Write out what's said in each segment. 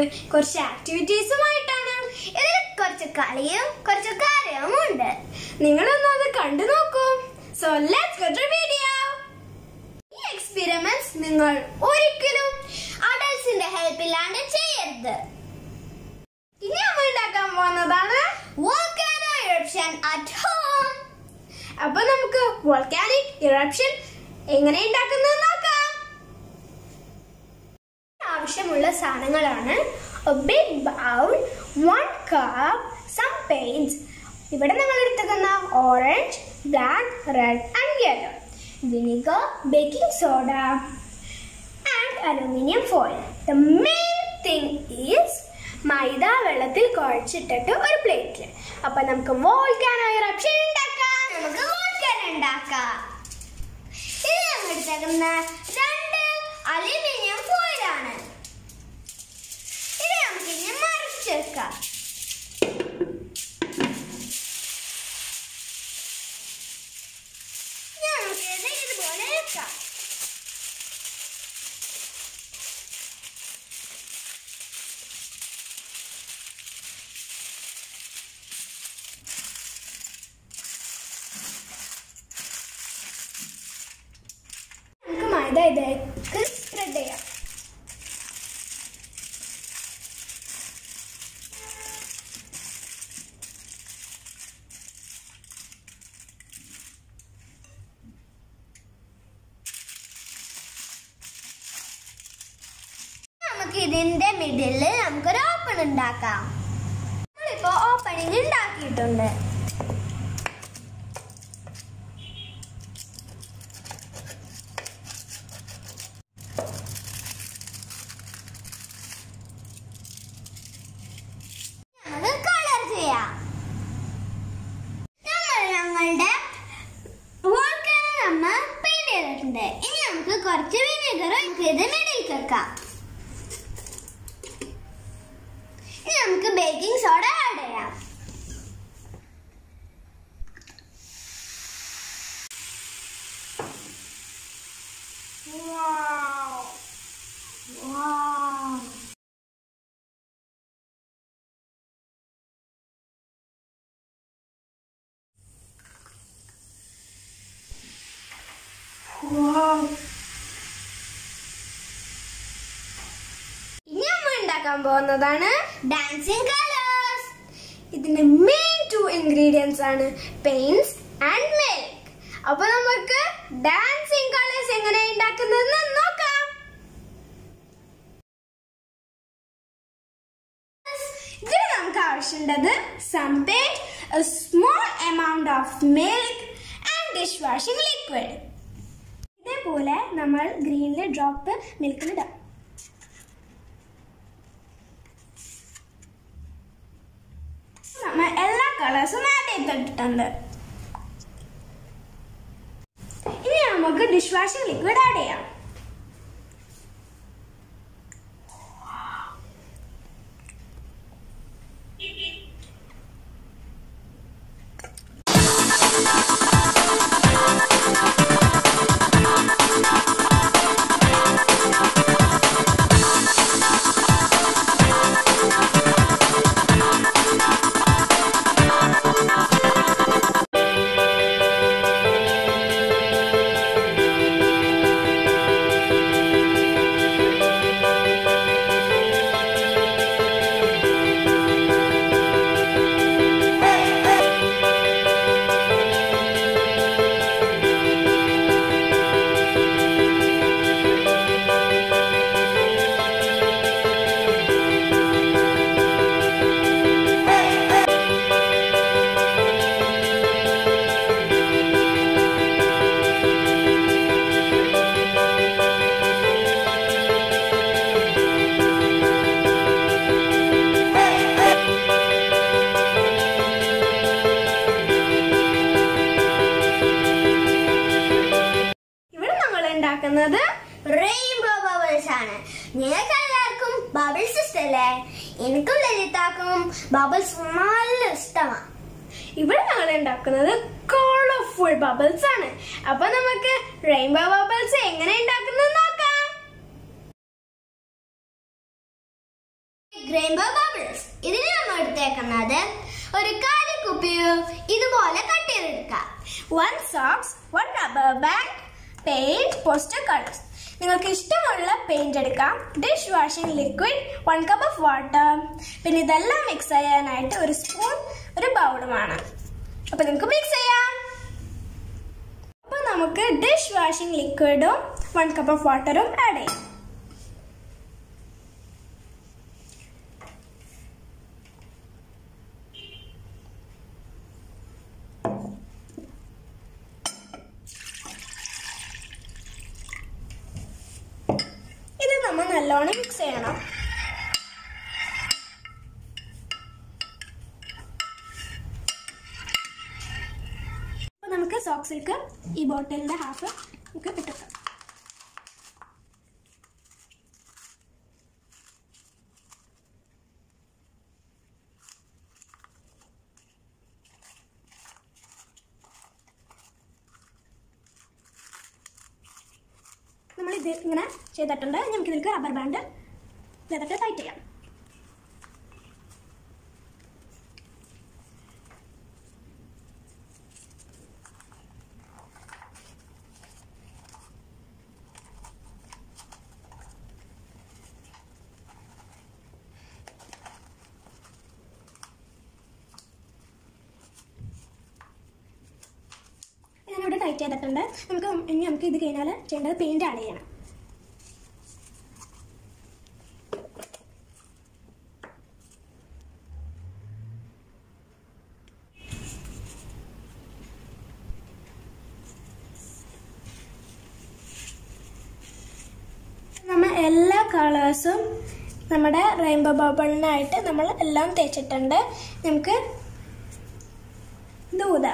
വന്നിരിക്കുന്നത് കുറച്ച് ആക്ടിവിറ്റീസുമായിട്ടാണ് ഇതിൽ കുറച്ച് കളിയും കുറച്ച് കാര്യവും ഉണ്ട്. നിങ്ങളൊന്ന് അത് കണ്ടു നോക്കൂ. സോ ലെറ്റ്സ് വീഡിയോ ഈ എക്സ്പെരിമെന്റ്സ് നിങ്ങൾ ഒരിക്കലും അഡൽസിന്റെ ഹെൽപ്പ് ഇല്ലാണ്ട് ചെയ്യരുത്. ഇനി നമ്മൾ ഉണ്ടാക്കാൻ പോകുന്നതാണ് വോൾക്കാനോ ഇറപ്ഷൻ അറ്റ് ഹോം അപ്പൊ നമുക്ക് വോൾക്കാനിക് ഇറപ്ഷൻ എങ്ങനെ ഉണ്ടാക്കുന്നത് നോക്കാം. ആവശ്യമുള്ള സാധനങ്ങളാണ്. Big bowl one cup some paints ഇവിടെ നമ്മൾ എടുത്തുന്ന orange black red and yellow vinegar baking soda and aluminium foil the main thing is maida വെള്ളത്തിൽ കുഴച്ചിട്ടിട്ട് ഒരു പ്ലേറ്റിൽ അപ്പൊ നമുക്ക് വോൾക്കാനോ ഇറപ്ഷൻ ഉണ്ടാക്കാം. നമുക്ക് ഉണ്ടാക്കാം. ഇത് നമ്മൾ എടുത്തേക്കുന്ന രണ്ട് അലുമിനിയം മറിച്ചെടുക്കാം ഇനി നമുക്ക് ഇത് ഇതുപോലെ വെക്കാം നമുക്ക് മൈദ ഇതിലേക്ക് സ്പ്രെഡ് ചെയ്യാം നമുക്ക് ഇതിന്റെ മിഡിൽ നമുക്കൊരു ഓപ്പൺ ഉണ്ടാക്കാം. നമ്മളിപ്പോ ഓപ്പണിംഗ് ഉണ്ടാക്കിയിട്ടുണ്ട്. ഇനി നമുക്ക് കുറച്ച് വിനീഗറും ഇത് മിഡിൽ വെക്കാം ഇനി നമുക്ക് ബേക്കിംഗ് സോഡ ആഡ് ചെയ്യാം ഇനി നമ്മൾ ഉണ്ടാക്കാൻ പോകുന്നതാണ് ഡാൻസിങ് കളേഴ്സ് ഇതിന്റെ മെയിൻ ടു ഇൻഗ്രീഡിയൻസ് ആണ് പെയിൻസ് ആൻഡ് മിൽക്ക് അപ്പൊ നമുക്ക് ഡാൻസിങ് കളേഴ്സ് എങ്ങനെ ഉണ്ടാക്കുന്നതെന്ന് നോക്കാം. നമുക്ക് സംപേറ്റ് small amount of milk and dish washing liquid ഇതേപോലെ നമ്മൾ ഗ്രീനിൽ ഡ്രോപ്പ് മിൽക്കിൽ ഇടാം. നമ്മൾ എല്ലാ കളേഴ്സും ആഡ് ചെയ്തിട്ടുണ്ട്. ഇനി നമുക്ക് ഡിഷ് വാഷിംഗ് ലിക്വിഡ് ആഡ് ചെയ്യാം. ലലിതാക്കും ബബിൾസ് നല്ല ഇഷ്ടമാണ് ഇവിടെ ഞങ്ങൾ ഉണ്ടാക്കുന്നത് കളർഫുൾ ബബിൾസ് ആണ്. അപ്പൊ നമുക്ക് റെയിൻബോ ബബിൾസ് എങ്ങനെ ഉണ്ടാക്കുന്നത് നോക്കാം. റെയിൻബോ ബബിൾസ് ഇതിന് നമ്മൾ എടുത്തേക്കുന്നത് ഒരു കാലി കുപ്പിയോ ഇതുപോലെ കട്ട് ചെയ്തെടുക്കാം. One socks one rubber band paint poster colours നിങ്ങൾക്ക് ഇഷ്ടമുള്ള പെയിന്റ് എടുക്കാം. Dish washing liquid one cup of water പിന്നെ ഇതെല്ലാം മിക്സ് ചെയ്യാനായിട്ട് ഒരു സ്പൂൺ ഒരു ബൗളുമാണ്. അപ്പൊ നിങ്ങൾക്ക് മിക്സ് ചെയ്യാം. അപ്പൊ നമുക്ക് ഡിഷ് വാഷിംഗ് ലിക്വിഡും വൺ കപ്പ് ഓഫ് വാട്ടറും ആഡ് ചെയ്യാം ഇത് നമ്മൾ നല്ലോണം മിക്സ് ചെയ്യണം. നമുക്ക് സോക്സിൽക്ക് ഈ ബോട്ടിലിന്റെ ഹാഫ് നമുക്ക് ഇട്ടിട്ട് നമ്മൾ ഇത് ഇങ്ങനെ ചെയ്തിട്ടുണ്ട്. നമുക്ക് ഇതിലേക്ക് റബ്ബർ ബാൻഡ് ചെയ്തിട്ട് ടൈറ്റ് ചെയ്യാം. ഞാനിവിടെ ചെയ്തിട്ടുണ്ട്. നമുക്ക് ഇനി നമുക്ക് ഇത് കഴിഞ്ഞാൽ ചെയ്യേണ്ടത് പെയിന്റ് ആഡ് ചെയ്യണം. എല്ലാ കളേഴ്സും നമ്മുടെ റെയിൻബോ ബബിളിനായിട്ട് നമ്മൾ എല്ലാം തേച്ചിട്ടുണ്ട്. നമുക്ക് ഇത്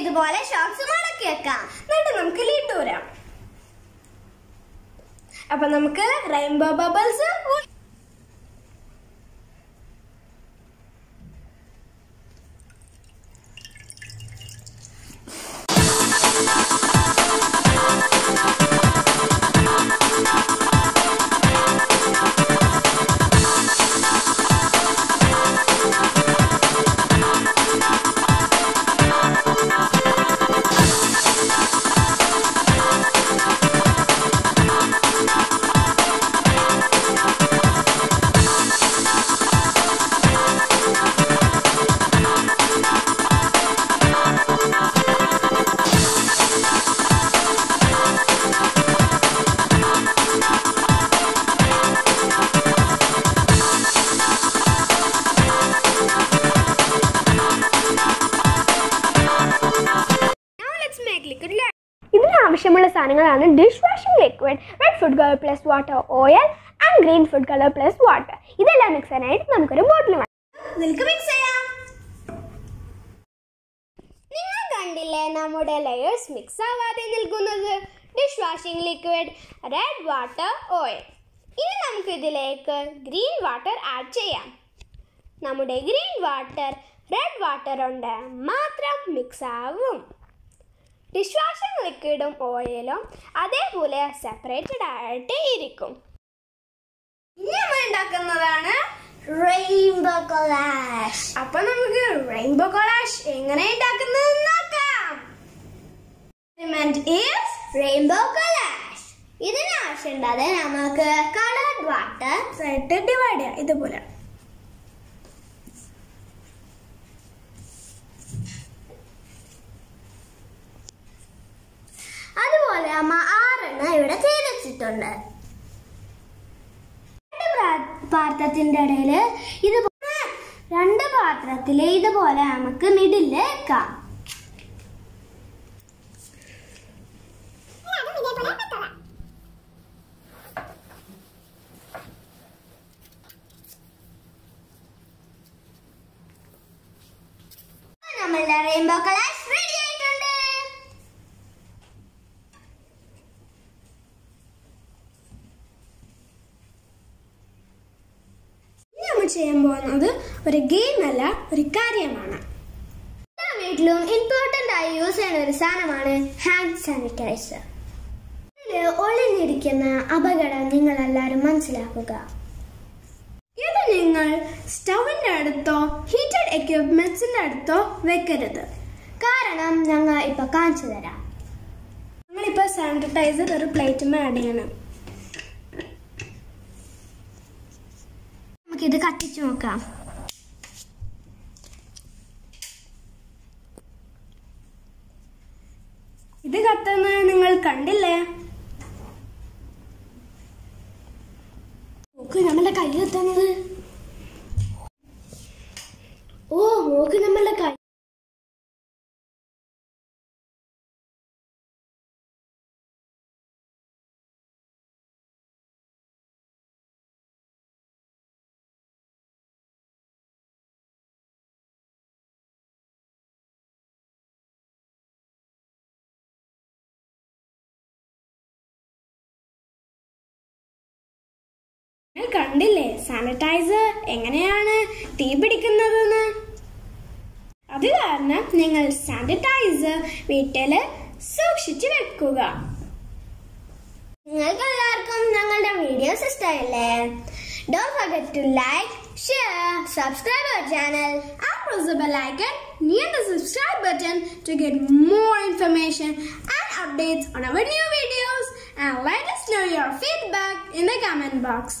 ഇതുപോലെ ഷോർട്സ് മടക്കി വെക്കാം. എന്നിട്ട് നമുക്ക് ലീഡ് വരാം അപ്പൊ നമുക്ക് റെയിൻബോ ബബിൾസ് സാധനങ്ങളാണ് dish washing liquid red food colour plus water oil and green food colour plus water ഇതെല്ലാം മിക്സ് ചെയ്യാനായിട്ട് നമുക്കൊരു ബോട്ടിൽ മിക്സ് ചെയ്യാം. നിങ്ങൾ കണ്ടില്ലേ നമ്മുടെ ലെയേഴ്സ് മിക്സ് ആവാതെ നിൽക്കുന്നത്? Dish washing liquid red water oil ഇനി നമുക്ക് ഇതിലേക്ക് ഗ്രീൻ വാട്ടർ ആഡ് ചെയ്യാം. നമ്മുടെ ഗ്രീൻ വാട്ടർ റെഡ് വാട്ടർ കൊണ്ട് മാത്രം മിക്സ് ആവും. ഡിഷ് വാഷിംഗ് ലിക്വിഡും ഓയിലും അതേപോലെ സെപ്പറേറ്റഡ് ആയിട്ട് ഇരിക്കും ഇനി നമ്മൾ ഉണ്ടാക്കുന്നതാണ് റെയിൻബോ കൊളാഷ് അപ്പൊ നമുക്ക് റെയിൻബോ കൊളാഷ് എങ്ങനെ ഉണ്ടാക്കുന്നത് നോക്കാം. ഈസ് റെയിൻബോ കൊളാഷ് ഇതിന് ആവശ്യമുള്ളത് നമുക്ക് കളർഡ് വാട്ടർ ആയിട്ട് ഡിവൈഡ് ചെയ്യാം ഇതുപോലെ. അമ്മ ആറെണ്ണം ഇവിടെ ചെയ്ത് വെച്ചിട്ടുണ്ട് രണ്ട് പ്രാ- പാത്രത്തിന്റെ ഇടയിൽ ഇത് രണ്ട് പാത്രത്തിൽ ഇതുപോലെ നമുക്ക് മിഡിൽ വെക്കാം നമ്മളുടെ റെയിൻബോ കളേഴ്സ് റെഡി ആയിട്ടുണ്ട് ചെയ്യാൻ പോകുന്നത് ഒരു ഗെയിം അല്ല ഒരു കാര്യമാണ്. എല്ലാ വീട്ടിലും ഇമ്പോർട്ടന്റ് ആയി യൂസ് ചെയ്യുന്ന ഒരു സാധനമാണ് ഹാൻഡ് സാനിറ്റൈസർ ഒളിഞ്ഞിരിക്കുന്ന അപകടം നിങ്ങൾ എല്ലാവരും മനസ്സിലാക്കുക. ഇത് നിങ്ങൾ സ്റ്റൗവിന്റെ അടുത്തോ ഹീറ്റഡ് എക്യുപ്മെന്റ്സിന്റെ അടുത്തോ വെക്കരുത്. കാരണം ഞങ്ങൾ ഇപ്പൊ കാണിച്ചു തരാം. നമ്മളിപ്പോ സാനിറ്റൈസർ ഒരു പ്ലേറ്റുമേ ആഡ് ചെയ്യണം. നമുക്കിത് കത്തിച്ചു നോക്കാം. ഇത് കത്തുന്നത് നിങ്ങൾ കണ്ടില്ലേ? നോക്ക് നമ്മുടെ കയ്യിൽ കത്തുന്നത് കണ്ടില്ലേ? സാനിറ്റൈസർ എങ്ങനെയാണ് തീ പിടിക്കുന്നതെന്ന്? അത് കാരണം നിങ്ങൾ സാനിറ്റൈസർ വീട്ടിൽ സൂക്ഷിച്ചു വെക്കുക. നിങ്ങൾക്ക് എല്ലാവർക്കും ഞങ്ങളുടെ വീഡിയോ ഇഷ്ടമല്ലേ don't to like share subscribe our channel subscribe button to get more information and update on our new videos and light feedback in the comment box